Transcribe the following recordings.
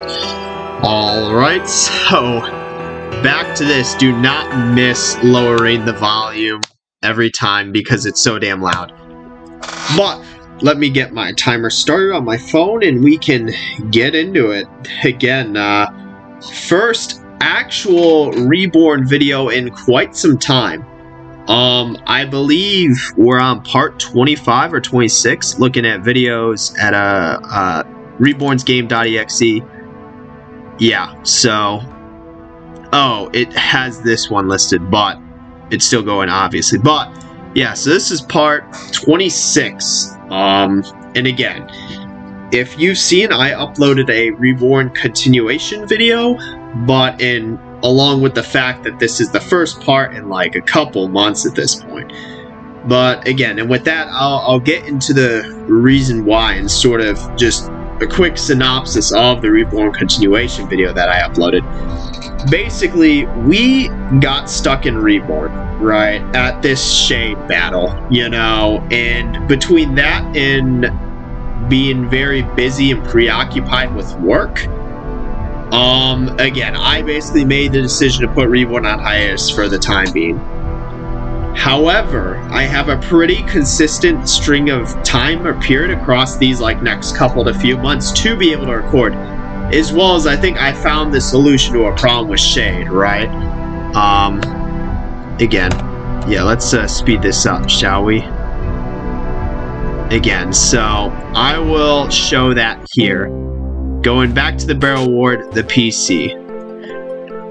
Alright, so back to this. Do not miss lowering the volume every time because it's so damn loud. But let me get my timer started on my phone and we can get into it. Again, uh, first actual reborn video in quite some time. Um, I believe we're on part 25 or 26, looking at videos at uh, uh, rebornsgame.exe. Yeah, so oh, it has this one listed, but it's still going obviously. But yeah, so this is part 26. Um, and again, if you've seen, I uploaded a reborn continuation video, but in along with the fact that this is the first part in like a couple months at this point. But again, and with that, I'll, I'll get into the reason why and sort of just a quick synopsis of the Reborn continuation video that I uploaded. Basically, we got stuck in Reborn, right, at this Shade battle, you know, and between that and being very busy and preoccupied with work, um, again, I basically made the decision to put Reborn on hiatus for the time being. However, I have a pretty consistent string of time or period across these like next couple to few months to be able to record. As well as I think I found the solution to a problem with Shade, right? Um, again, yeah, let's uh, speed this up, shall we? Again, so I will show that here. Going back to the Beryl Ward, the PC.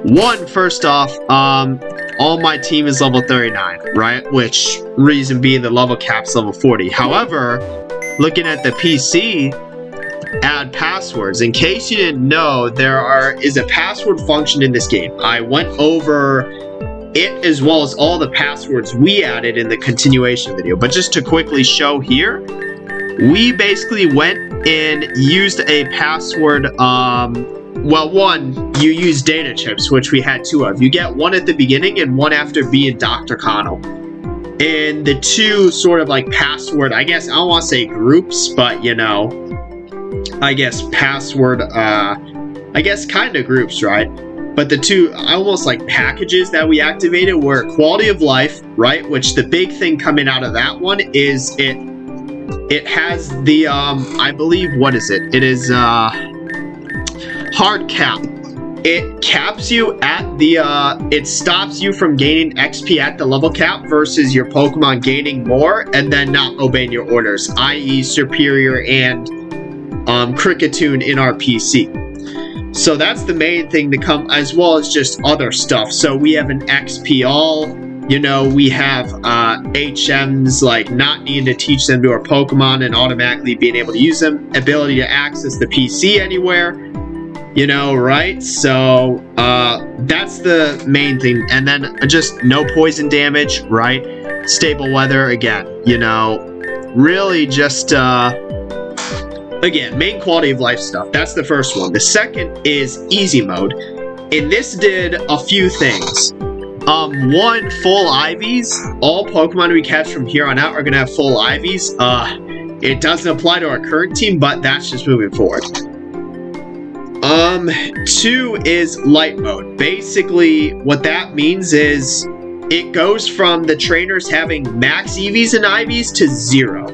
One, first off, um, all my team is level 39, right? Which reason being the level cap's level 40. However, looking at the PC, add passwords. In case you didn't know, there are is a password function in this game. I went over it as well as all the passwords we added in the continuation video. But just to quickly show here, we basically went and used a password um, well, one, you use data chips, which we had two of. You get one at the beginning and one after being Dr. Connal. And the two sort of like password, I guess, I don't want to say groups, but you know, I guess password, uh, I guess kind of groups, right? But the two almost like packages that we activated were quality of life, right? Which the big thing coming out of that one is it it has the um I believe what is it? It is uh hard cap. It caps you at the, uh, it stops you from gaining XP at the level cap versus your Pokemon gaining more and then not obeying your orders, i.e. Superior and um, Kricketune in our PC. So that's the main thing to come, as well as just other stuff. So we have an XP all, you know, we have uh, HMs, like not needing to teach them to our Pokemon and automatically being able to use them, ability to access the PC anywhere, you know, right? So uh, that's the main thing. And then just no poison damage, right? Stable weather, again, you know, really just, uh, again, main quality of life stuff. That's the first one. The second is easy mode. And this did a few things. Um, one, full IVs. All Pokemon we catch from here on out are going to have full IVs. Uh, it doesn't apply to our current team, but that's just moving forward. Um, two is light mode. Basically, what that means is it goes from the trainers having max EVs and IVs to zero.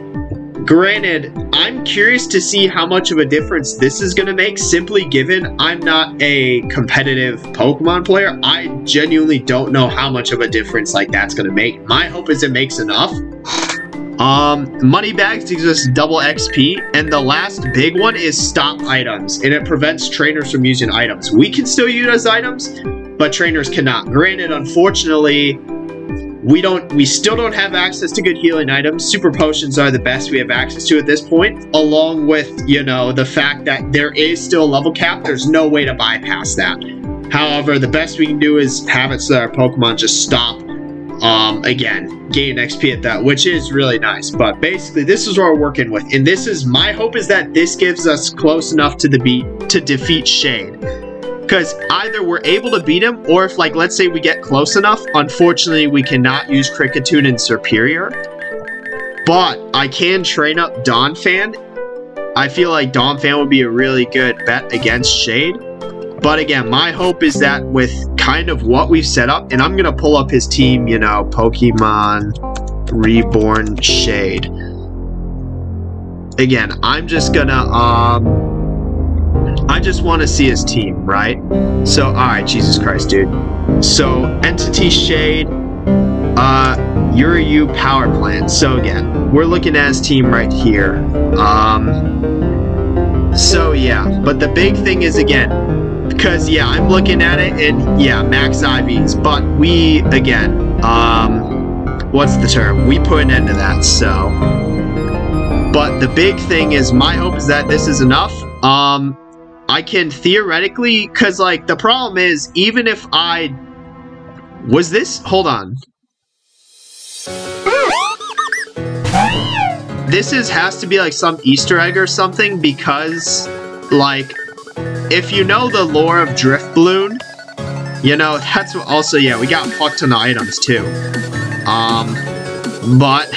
Granted, I'm curious to see how much of a difference this is going to make, simply given I'm not a competitive Pokemon player. I genuinely don't know how much of a difference like that's going to make. My hope is it makes enough. Um, money bags gives us double XP, and the last big one is stop items, and it prevents trainers from using items. We can still use items, but trainers cannot. Granted, unfortunately, we don't we still don't have access to good healing items. Super potions are the best we have access to at this point, along with, you know, the fact that there is still a level cap. There's no way to bypass that. However, the best we can do is have it so that our Pokemon just stop um, again, gain XP at that, which is really nice. But basically, this is what we're working with, and this is my hope is that this gives us close enough to the beat to defeat Shade. Because either we're able to beat him, or if, like, let's say we get close enough, unfortunately, we cannot use Kricketune in Superior. But I can train up Donphan, I feel like Donphan would be a really good bet against Shade. But again, my hope is that with kind of what we've set up, and I'm going to pull up his team, you know, Pokemon Reborn Shade. Again, I'm just going to, um, I just want to see his team, right? So, alright, Jesus Christ, dude. So, Entity Shade, uh, Uriu Power Plant. So again, we're looking at his team right here. Um, so yeah, but the big thing is again, because yeah, I'm looking at it and yeah, max IVs, but we, again, um, what's the term? We put an end to that, so. But the big thing is my hope is that this is enough. Um, I can theoretically, because like the problem is, even if I was this, hold on, this is has to be like some Easter egg or something because, like, if you know the lore of Drifloon, you know that's also yeah we got a fuck ton of items too. Um, but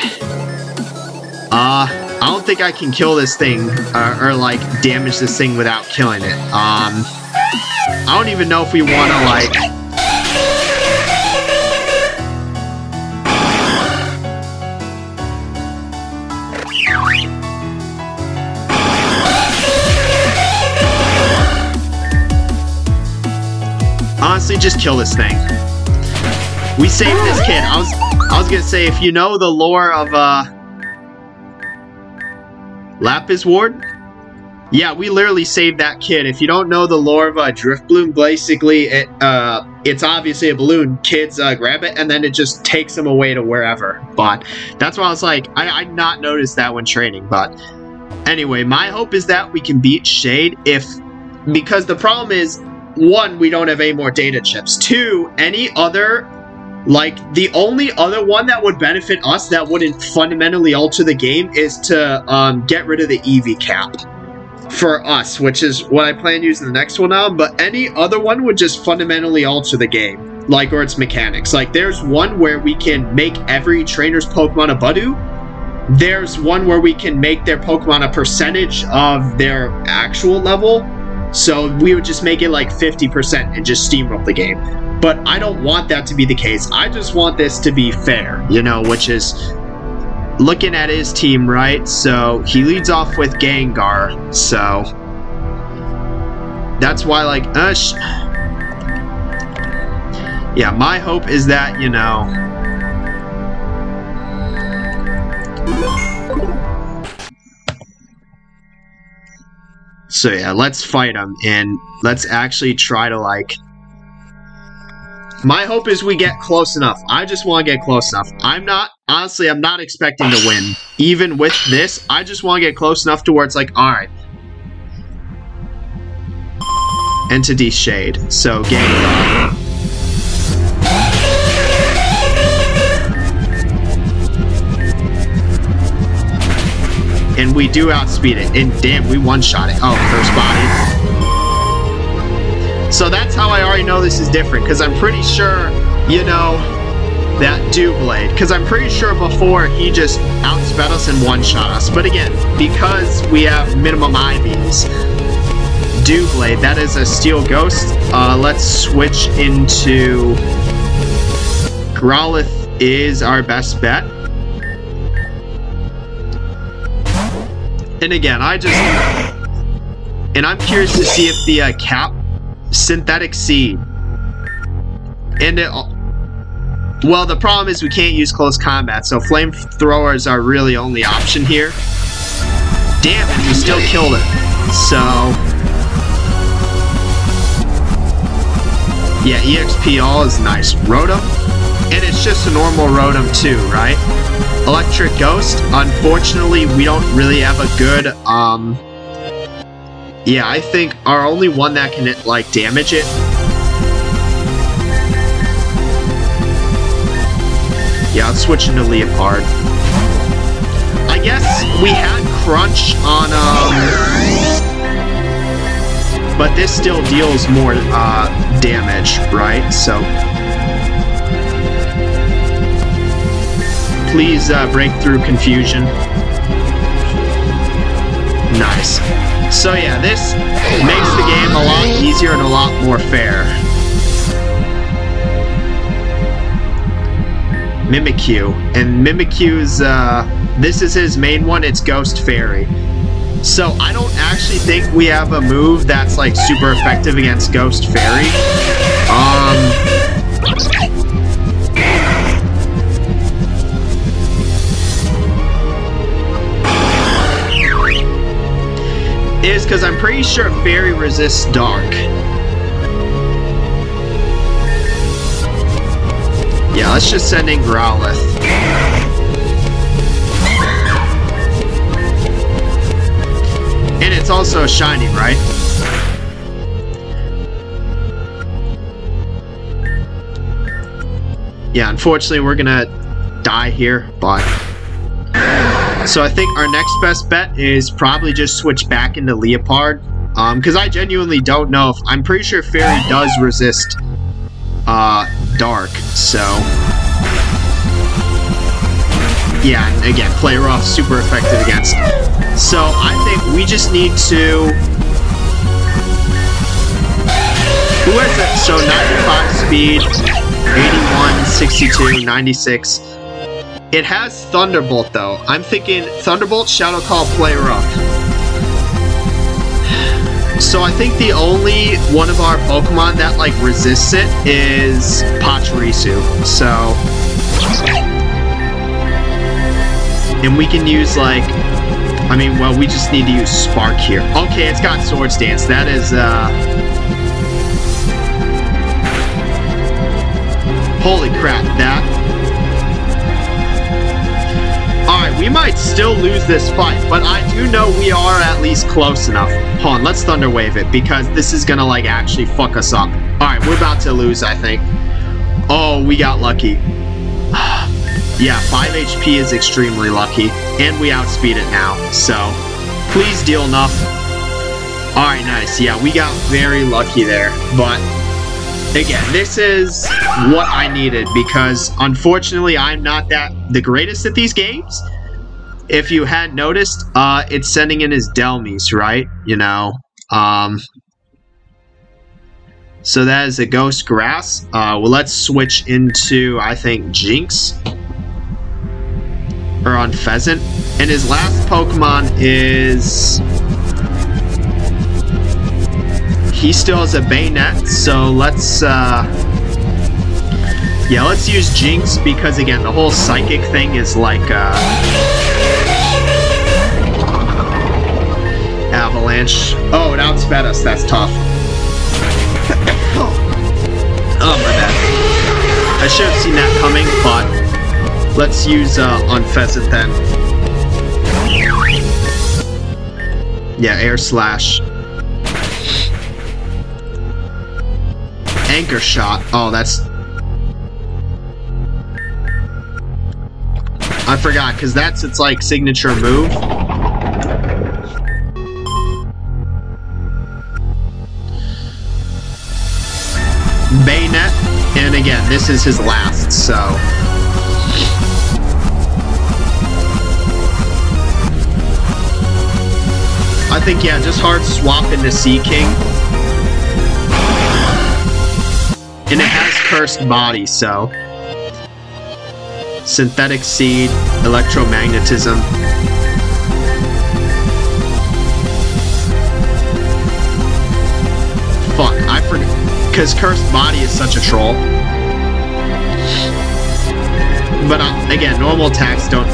uh, I don't think I can kill this thing uh, or like damage this thing without killing it. Um, I don't even know if we want to like honestly just kill this thing. We saved this kid. I was I was gonna say if you know the lore of uh Lapis Ward, yeah, we literally saved that kid. If you don't know the lore of uh, Drifloon, basically it uh it's obviously a balloon. Kids uh, grab it and then it just takes them away to wherever. But that's why I was like, I I not noticed that when training. But anyway, my hope is that we can beat Shade if because the problem is one, we don't have any more data chips. Two, any other, like, the only other one that would benefit us that wouldn't fundamentally alter the game is to um, get rid of the EV cap for us, which is what I plan in the next one on, But any other one would just fundamentally alter the game, like, or its mechanics. Like, there's one where we can make every trainer's Pokemon a Budew. There's one where we can make their Pokemon a percentage of their actual level so we would just make it like 50% and just steamroll the game. But I don't want that to be the case. I just want this to be fair, you know, which is looking at his team, right? So he leads off with Gengar. So that's why, like, uh, yeah, my hope is that, you know, So yeah, let's fight them and let's actually try to like. My hope is we get close enough. I just want to get close enough. I'm not honestly. I'm not expecting to win. Even with this, I just want to get close enough to where it's like, all right. Entity Shade. So game. And we do outspeed it. And damn, we one-shot it. Oh, first body. So that's how I already know this is different, because I'm pretty sure, you know, that Doublade. Because I'm pretty sure before he just outsped us and one-shot us. But again, because we have minimum IVs, Doublade, that is a Steel Ghost. Uh, let's switch into... Growlithe is our best bet. And again, I just... And I'm curious to see if the uh, cap synthetic seed and it well the problem is we can't use close combat so flamethrowers are really only option here. Damn it we still killed it so. Yeah exp all is nice. Rotom? And it's just a normal rotom too right Electric Ghost, unfortunately, we don't really have a good, um... Yeah, I think our only one that can, like, damage it... Yeah, let's switch into Liepard. I guess we had Crunch on, um... But this still deals more, uh, damage, right? So... please uh, break through confusion. Nice. So yeah, this makes the game a lot easier and a lot more fair. Mimikyu. And Mimikyu's, uh, this is his main one, it's Ghost Fairy. So I don't actually think we have a move that's like super effective against Ghost Fairy. Um... Is because I'm pretty sure Fairy resists Dark. Yeah, let's just send in Growlithe. And it's also a shiny, right? Yeah, unfortunately we're gonna die here, but... So I think our next best bet is probably just switch back into Liepard. Um, because I genuinely don't know if... I'm pretty sure Fairy does resist uh, dark, so... Yeah, again, play rough, super effective against. So I think we just need to... Who has it? So 95 speed, 81, 62, 96. It has Thunderbolt though. I'm thinking Thunderbolt, Shadow Claw, Play Rough. So I think the only one of our Pokemon that like resists it is Pachirisu. So and we can use like I mean well we just need to use Spark here. Okay, it's got Swords Dance. That is uh Holy crap, that we might still lose this fight, but I do know we are at least close enough. Hold on, let's Thunder Wave it, because this is gonna, like, actually fuck us up. Alright, we're about to lose, I think. Oh, we got lucky. yeah, 5 HP is extremely lucky, and we outspeed it now, so please deal enough. Alright, nice. Yeah, we got very lucky there, but again, this is what I needed because unfortunately I'm not that the greatest at these games. If you had noticed, uh, it's sending in his Dhelmise, right? You know, um, so that is a Ghost Grass. Uh, well, let's switch into, I think, Jynx. Or Unfezant. And his last Pokemon is he still has a Banette, so let's, uh... Yeah, let's use Jynx because again, the whole Psychic thing is like, uh... Avalanche. Oh, it outsped us, that's tough. oh, my bad. I should have seen that coming, but... Let's use, uh, then. Yeah, Air Slash. anchor shot. Oh, that's... I forgot, because that's its, like, signature move. Banette, and again, this is his last, so... I think, yeah, just hard swap into Seaking. And it has cursed body, so... Synthetic Seed, Electromagnetism. Fuck, I forgot. Because Cursed Body is such a troll. But uh, again, normal attacks don't...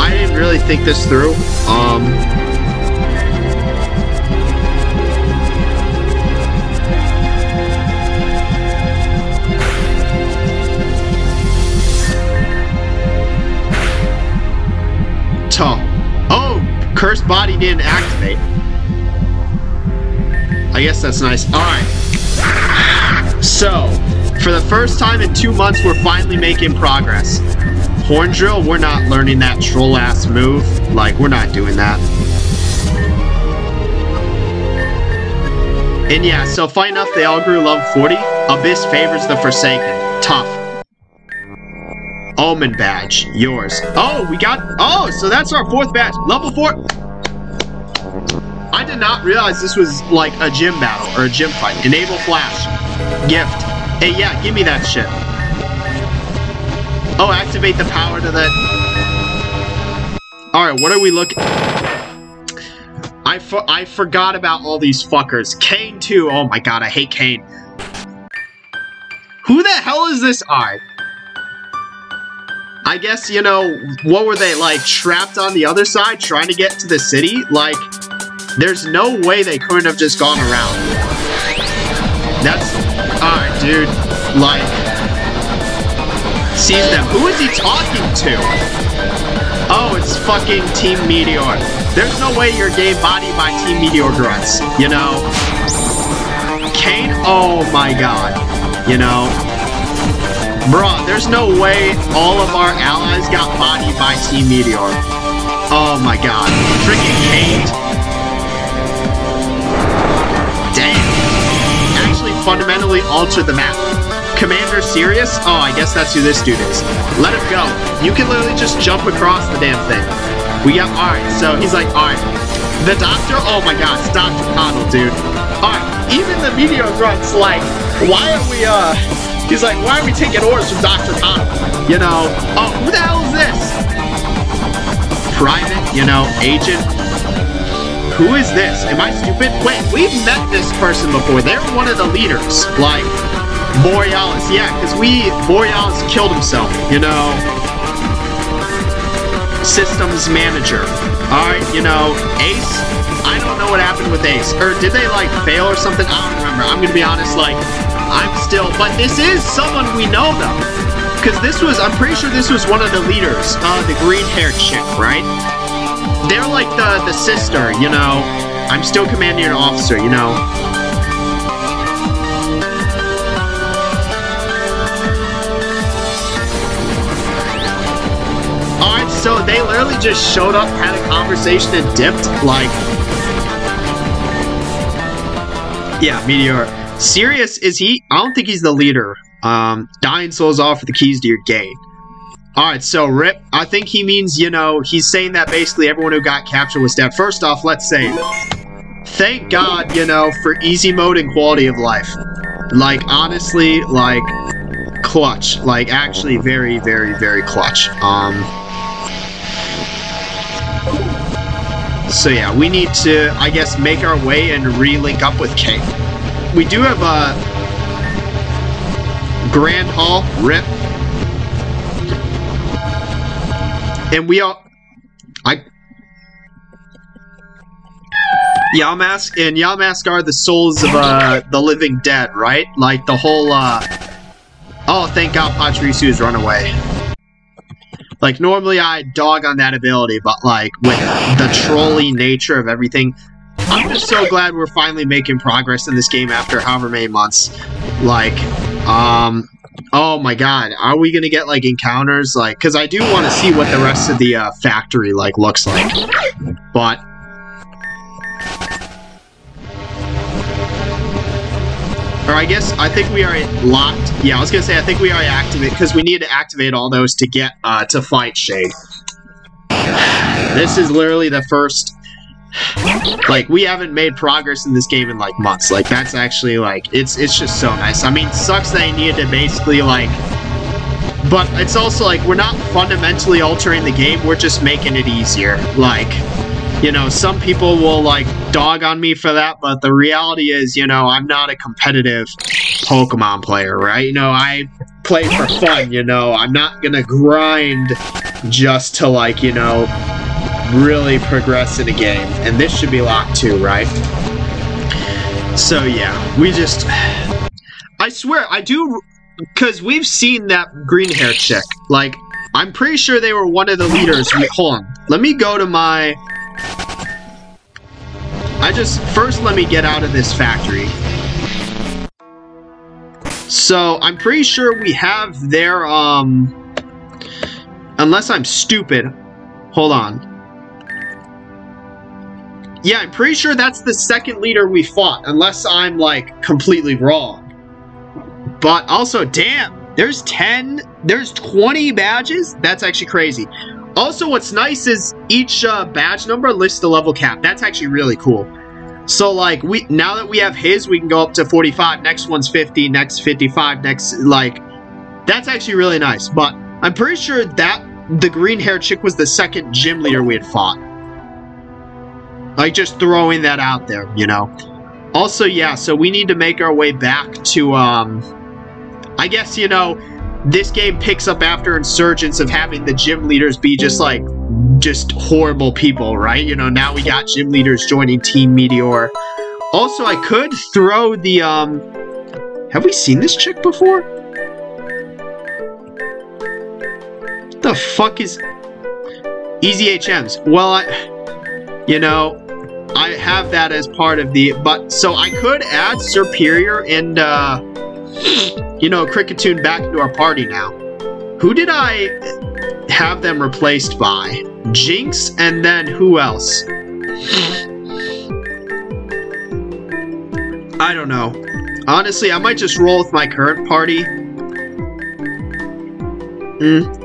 I didn't really think this through. Um... Oh, cursed body didn't activate. I guess that's nice. Alright. So, for the first time in two months, we're finally making progress. Horn Drill, we're not learning that troll-ass move. Like, we're not doing that. And yeah, so fine enough, they all grew level 40. Abyss favors the Forsaken. Tough. Omen badge, yours. Oh, we got, oh, so that's our fourth badge. Level four. I did not realize this was like a gym battle or a gym fight. Enable flash. Gift. Hey, yeah, give me that shit. Oh, activate the power to the... Alright, what are we looking... I, for I forgot about all these fuckers. Cain, too. Oh my god, I hate Cain. Who the hell is this? Alright. I guess, you know, what were they, like, trapped on the other side trying to get to the city? Like, there's no way they couldn't have just gone around. That's... Alright, dude. Like... Sees them. Who is he talking to? Oh, it's fucking Team Meteor. There's no way you're game bodied by Team Meteor grunts, you know? Cain? Oh my god. You know? Bruh, there's no way all of our allies got bodied by Team Meteor. Oh my god. Freaking Cain. Damn. Actually fundamentally altered the map. Commander Sirius? Oh, I guess that's who this dude is. Let him go. You can literally just jump across the damn thing. We got, alright, so he's like, alright. The Doctor? Oh my god, it's Dr. Connal, dude. Alright, even the Meteor Grunt's like, why are we, uh, he's like, why are we taking orders from Dr. Connal? You know, oh, who the hell is this? Private, you know, agent. Who is this? Am I stupid? Wait, we've met this person before. They're one of the leaders. Like, Borealis, yeah, because we, Borealis killed himself, you know. Systems manager. Alright, you know, Ace, I don't know what happened with Ace. Or did they, like, fail or something? I don't remember. I'm gonna be honest, like, I'm still, but this is someone we know, though. Because this was, I'm pretty sure this was one of the leaders, uh, the green-haired chick, right? They're like the, the sister, you know. I'm still commanding an officer, you know. Alright, so they literally just showed up, had a conversation, and dipped? Like... Yeah, Meteor. Sirius, is he? I don't think he's the leader. Um, Dying Souls offer the keys to your gate. Alright, so Rip, I think he means, you know, he's saying that basically everyone who got captured was dead. First off, let's say, thank God, you know, for easy mode and quality of life. Like, honestly, like, clutch. Like, actually very, very, very clutch. Um... So yeah, we need to, I guess, make our way and re-link up with Kate. We do have a Grand Hall, RIP. And we all, I, Yamask and Yamask are the souls of uh, the living dead, right? Like the whole, uh, oh, thank God Pachirisu has run away. Like, normally I dog on that ability, but, like, with the trolly nature of everything, I'm just so glad we're finally making progress in this game after however many months. Like, um, oh my god, are we gonna get, like, encounters? Like, because I do want to see what the rest of the, uh, factory, like, looks like. But, Or I guess, I think we are locked. Yeah, I was gonna say, I think we are activate, because we need to activate all those to get, uh, to fight Shade. This is literally the first... Like, we haven't made progress in this game in, like, months. Like, that's actually, like, it's, it's just so nice. I mean, sucks that I needed to basically, like... But it's also, like, we're not fundamentally altering the game, we're just making it easier. Like, you know, some people will like dog on me for that, but the reality is, you know, I'm not a competitive Pokemon player, right? You know, I play for fun, you know, I'm not gonna grind just to like, you know, really progress in a game. And this should be locked too, right? So yeah, we just... I swear, I do... Because we've seen that green hair chick. Like, I'm pretty sure they were one of the leaders. We, hold on. Let me go to my I just, first let me get out of this factory. So, I'm pretty sure we have their, um... Unless I'm stupid. Hold on. Yeah, I'm pretty sure that's the second leader we fought, unless I'm, like, completely wrong. But also, damn! There's 10, there's 20 badges? That's actually crazy. Also, what's nice is each uh, badge number lists the level cap. That's actually really cool. So, like, we now that we have his, we can go up to 45. Next one's 50, next 55, next, like, that's actually really nice. But I'm pretty sure that the green haired chick was the second gym leader we had fought. Like, just throwing that out there, you know? Also, yeah, so we need to make our way back to, um, I guess, you know, this game picks up after Insurgence of having the gym leaders be just like just horrible people, right? You know, now we got gym leaders joining Team Meteor. Also, I could throw the um have we seen this chick before? The fuck is Easy HMs? Well, I you know, I have that as part of the but so I could add Superior and uh you know, Kricketune back into our party now. Who did I have them replaced by? Jynx, and then who else? I don't know. Honestly, I might just roll with my current party. Hmm.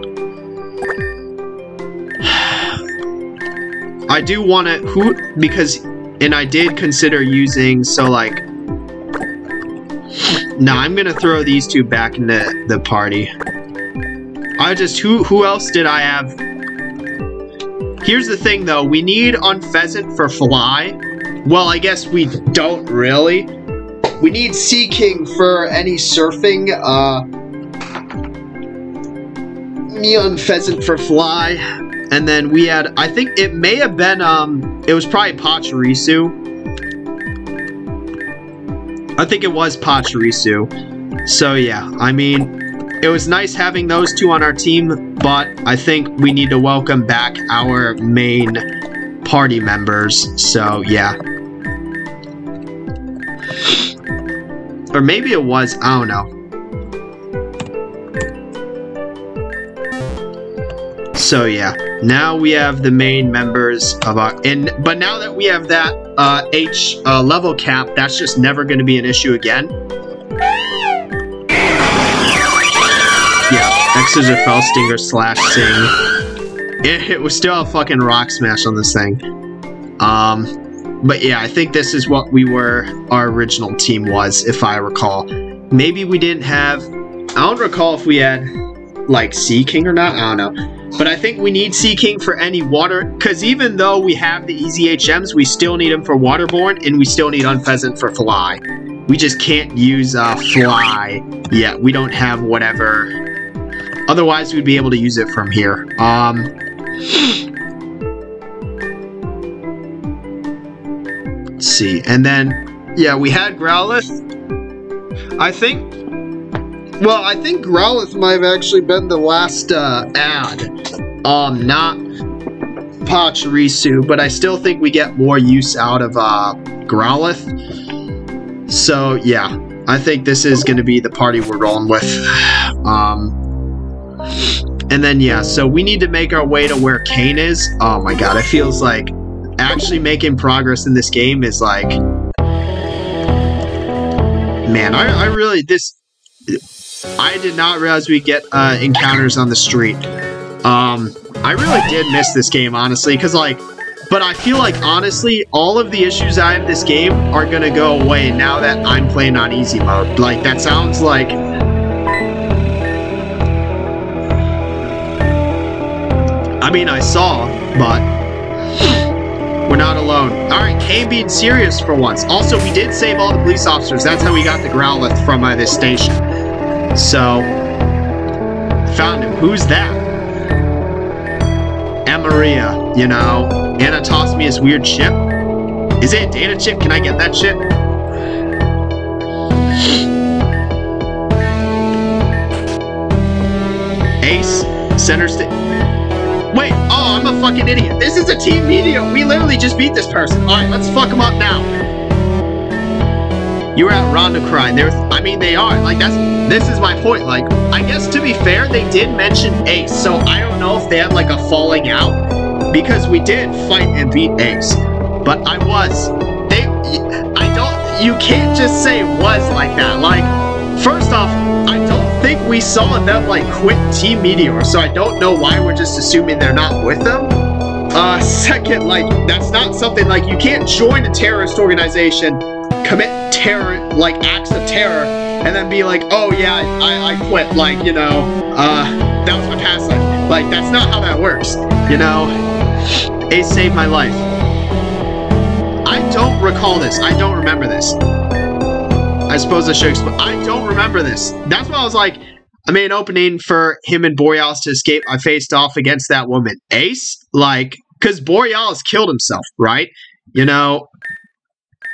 I do want to who because and I did consider using so like no, I'm gonna throw these two back into the party. I just who who else did I have? Here's the thing though, we need Unfezant for Fly. Well, I guess we don't really. We need Seaking for any surfing. Uh, Unfezant for Fly. And then we had, I think it may have been, um, it was probably Pachirisu. I think it was Pachirisu. So yeah, I mean, it was nice having those two on our team, but I think we need to welcome back our main party members. So yeah. Or maybe it was, I don't know. So yeah, now we have the main members of our, and but now that we have that uh, H uh, level cap, that's just never going to be an issue again. Yeah, X is a Fell Stinger slash Sing. It, it was still a fucking rock smash on this thing. Um, but yeah, I think this is what we were, our original team was, if I recall. Maybe we didn't have, I don't recall if we had, like, Seaking or not, I don't know. But I think we need Seaking for any water, because even though we have the easy HMs, we still need them for Waterborne, and we still need Unfezant for Fly. We just can't use uh, Fly yet. We don't have whatever. Otherwise, we'd be able to use it from here. Um, let's see. And then, yeah, we had Growlithe. I think well, I think Growlithe might have actually been the last uh, ad. Um, not Pachirisu, but I still think we get more use out of uh, Growlithe. So, yeah, I think this is going to be the party we're rolling with. Um, and then, yeah, so we need to make our way to where Cain is. Oh my god, it feels like actually making progress in this game is like... Man, I, I really... This I did not realize we get uh, encounters on the street. Um, I really did miss this game, honestly, because, like, but I feel like, honestly, all of the issues I have this game are going to go away now that I'm playing on easy mode. Like, that sounds like... I mean, I saw, but we're not alone. Alright, Cain being serious for once. Also, we did save all the police officers. That's how we got the Growlithe from uh, this station. So, found him. Who's that? Amaria, you know. Anna tossed me this weird chip. Is it a data chip? Can I get that chip? Ace, center state. Wait, oh, I'm a fucking idiot. This is a Team Meteor. We literally just beat this person. Alright, let's fuck him up now. You were at Ronda crying. There's, I mean, they are. Like, that's, this is my point. Like, I guess to be fair, they did mention Ace, so I don't know if they had, like, a falling out. Because we did fight and beat Ace. But I was. They, I don't, you can't just say was like that. Like, first off, I don't think we saw them like quit Team Meteor, so I don't know why we're just assuming they're not with them. Uh, second, like, that's not something, like, you can't join a terrorist organization, commit terror, like, acts of terror, and then be like, oh yeah, I, I quit, like, you know, uh, that was my past life. Like, that's not how that works, you know? Ace saved my life. I don't recall this. I don't remember this. I suppose I should explain. I don't remember this. That's why I was like, I made an opening for him and Borealis to escape. I faced off against that woman. Ace? Like, because Borealis killed himself, right? You know,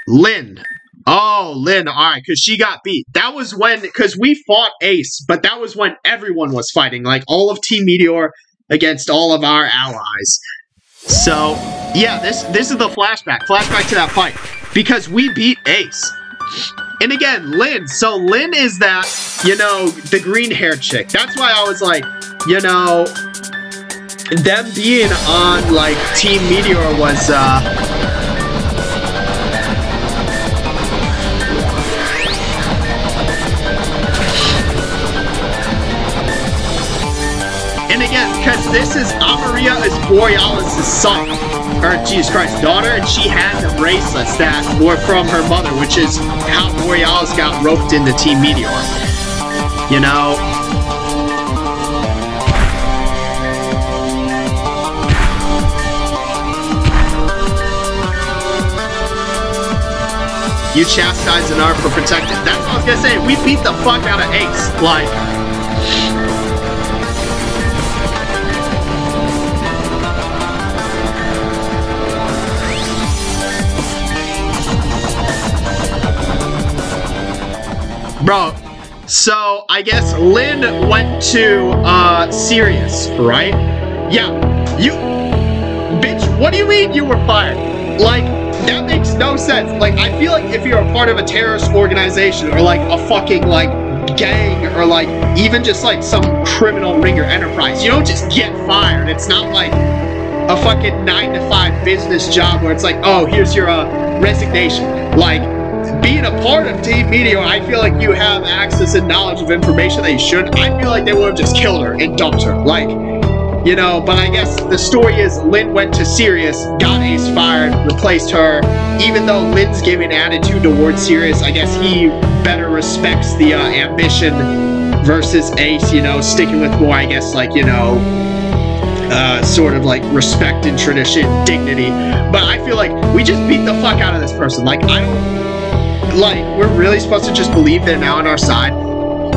Lin. Oh, Lin. All right, because she got beat. That was when, because we fought Ace, but that was when everyone was fighting, like all of Team Meteor against all of our allies. So, yeah, this this is the flashback. Flashback to that fight. Because we beat Ace. And again, Lin. So Lin is that, you know, the green hair chick. That's why I was like, you know, them being on like Team Meteor was uh And again, because this is Amaria is Borealis' son, or Jesus Christ, daughter, and she has a bracelets that were from her mother, which is how Borealis got roped into Team Meteor. You know, You chastise an arm for protecting. That's what I was gonna say. We beat the fuck out of Ace. Like, Bro, so I guess Lin went to uh Sirius, right? Yeah. You bitch, what do you mean you were fired? Like, that makes no sense. Like, I feel like if you're a part of a terrorist organization or like a fucking like gang or like even just like some criminal ring or enterprise, you don't just get fired. It's not like a fucking nine to five business job where it's like, oh, here's your uh, resignation. Like, being a part of Team Meteor, I feel like you have access and knowledge of information that you should. I feel like they would have just killed her and dumped her. Like, you know, but I guess the story is Lin went to Sirius, got Ace fired, replaced her. Even though Lin's giving attitude towards Sirius, I guess he better respects the uh, ambition versus Ace, you know, sticking with more, I guess, like, you know, uh, sort of like respect and tradition, dignity. But I feel like we just beat the fuck out of this person. Like, I don't like, we're really supposed to just believe they're now on our side.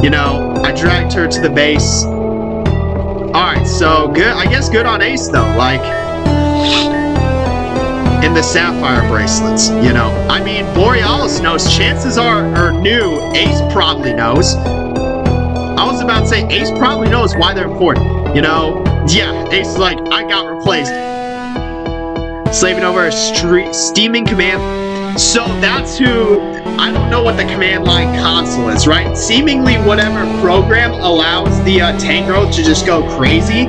You know, I dragged her to the base. Alright, so good. I guess good on Ace, though. Like, in the Sapphire bracelets, you know. I mean, Borealis knows. Chances are, or new, Ace probably knows. I was about to say, Ace probably knows why they're important. You know, yeah, Ace like, I got replaced. Slaving over a street steaming command so that's who, I don't know what the command line console is, right? Seemingly whatever program allows the uh, Tangrowth to just go crazy,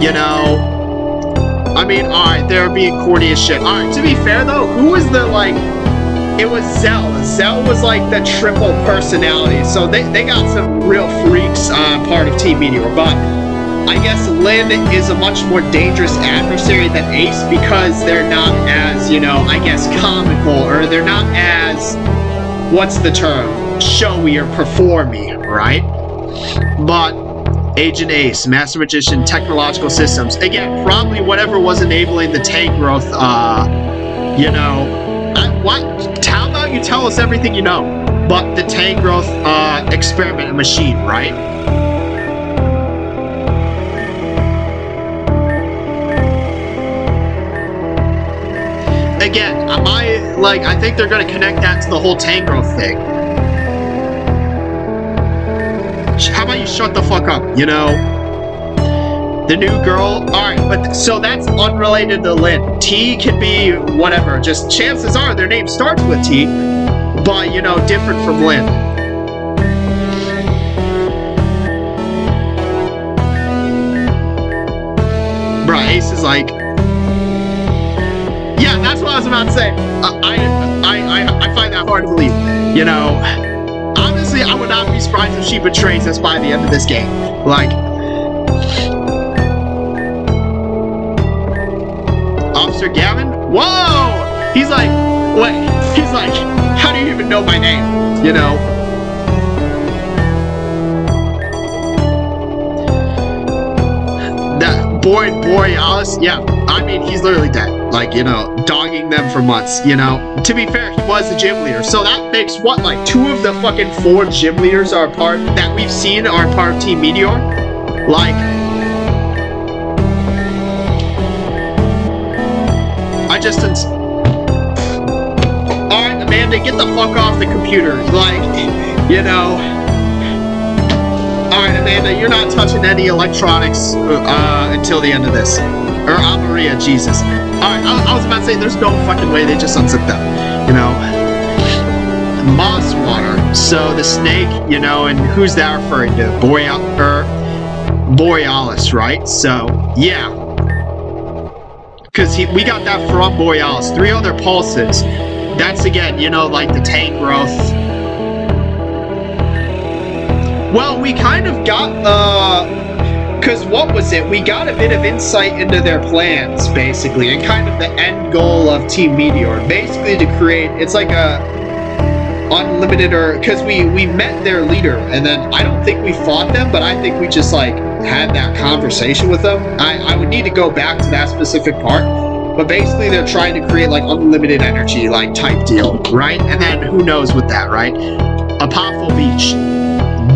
you know, I mean, alright, they're being corny as shit. Alright, to be fair though, who was the, like, it was Zel. Zel was like the triple personality, so they, they got some real freaks uh, part of Team Meteor, but I guess Lin is a much more dangerous adversary than Ace because they're not as, you know, I guess comical or they're not as, what's the term, showy or performy, right? But Agent Ace, Master Magician, Technological Systems, again, probably whatever was enabling the Tangrowth, uh, you know, I, what, how about you tell us everything you know, but the Tangrowth, uh, experiment machine, right? Again, am I like I think they're gonna connect that to the whole Tangrowth thing. How about you shut the fuck up, you know? The new girl, alright, but so that's unrelated to Lin. T can be whatever, just chances are their name starts with T, but you know, different from Lin. Bryce is like, was about to say. I, I, I, I find that hard to believe. You know, honestly, I would not be surprised if she betrays us by the end of this game. Like, Officer Gavin? Whoa! He's like, wait, he's like, how do you even know my name? You know? That boy, boy, Alice. yeah, I mean, he's literally dead. Like, you know, dogging them for months, you know? To be fair, he was the gym leader, so that makes what, like, two of the fucking four gym leaders are part, that we've seen are part of Team Meteor? Like, I just. Alright, Amanda, get the fuck off the computer. Like, you know. Alright, Amanda, you're not touching any electronics uh, until the end of this. Or uh, Maria, Jesus. Alright, I, I, was about to say, there's no fucking way they just unzip them. You know. Moss water. So the snake, you know, and who's that referring to? Boreal, er, Borealis, right? So, yeah because we got that from Borealis. Three other pulses. That's again, you know, like the tank growth. Well, we kind of got uh because what was it? We got a bit of insight into their plans, basically, and kind of the end goal of Team Meteor. Basically, to create it's like a unlimited or because we we met their leader, and then I don't think we fought them, but I think we just like had that conversation with them. I, I would need to go back to that specific part. But basically, they're trying to create like unlimited energy, like type deal, right? And then who knows with that, right? Apophyll Beach,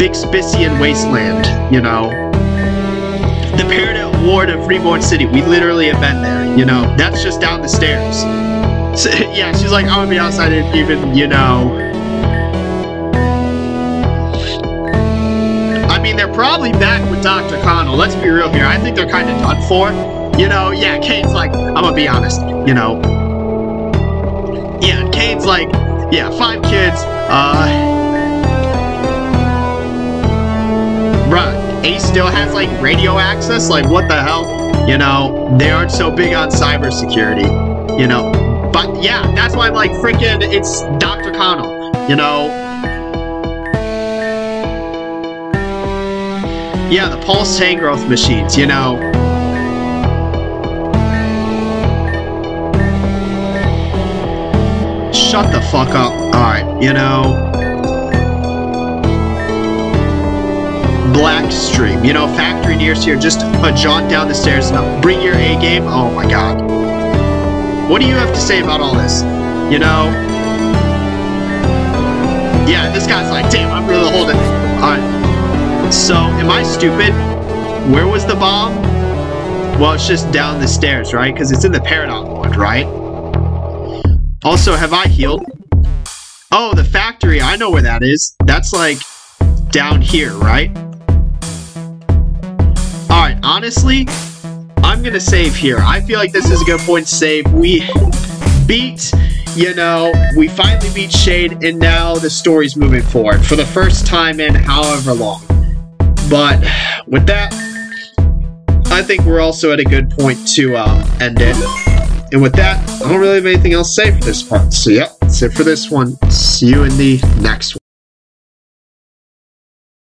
Byxbysion Wasteland, you know. The Paradise Ward of Freeborn City. We literally have been there, you know. That's just down the stairs. So, yeah, she's like, I'm gonna be outside and even, you know, I mean, they're probably back with Dr. Connal. Let's be real here. I think they're kind of done for. You know, yeah, Cain's like, I'm gonna be honest, you know. Yeah, Cain's like, yeah, five kids, uh. Ace still has like radio access? Like, what the hell? You know, they aren't so big on cybersecurity, you know. But yeah, that's why I'm like, freaking, it's Dr. Connal, you know. Yeah, the pulse tank growth machines, you know. Shut the fuck up. Alright, you know. Blackstream, you know, factory nearest here, just a jaunt down the stairs and bring your A game. Oh my god. What do you have to say about all this? You know? Yeah, this guy's like, damn, I'm really holding. Alright. So, am I stupid? Where was the bomb? Well, it's just down the stairs, right? Because it's in the Paradox Ward, right? Also, have I healed? Oh, the factory. I know where that is. That's like down here, right? Honestly, I'm going to save here. I feel like this is a good point to save. We beat, you know, we finally beat Shade, and now the story's moving forward for the first time in however long. But with that, I think we're also at a good point to uh, end it. And with that, I don't really have anything else to say for this part. So, yep, that's it for this one. See you in the next one.